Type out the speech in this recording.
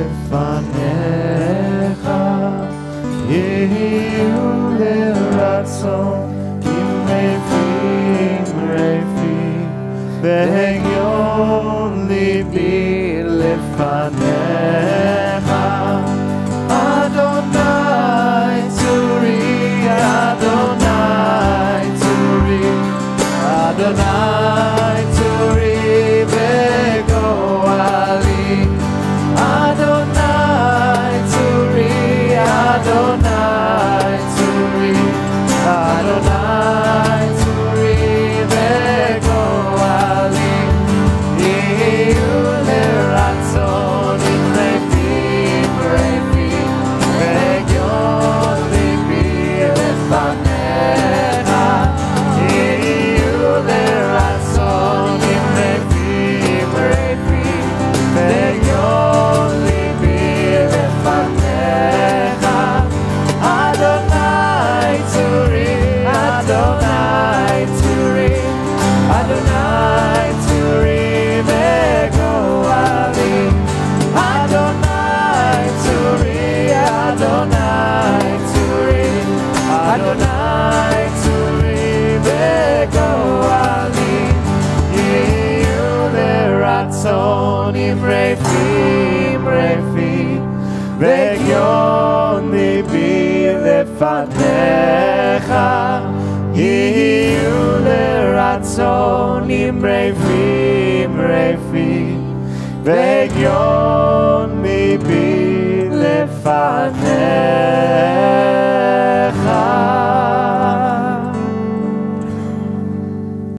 לפניך. יהיו לרצון עם רפי, עם רפי, והגיון ליבי לפניך. Adonai to me begoali Yiyu leratzon imrefi imrefi Vegyon libi lefanecha Yiyu leratzon imrefi imrefi Vegyon libi lefanecha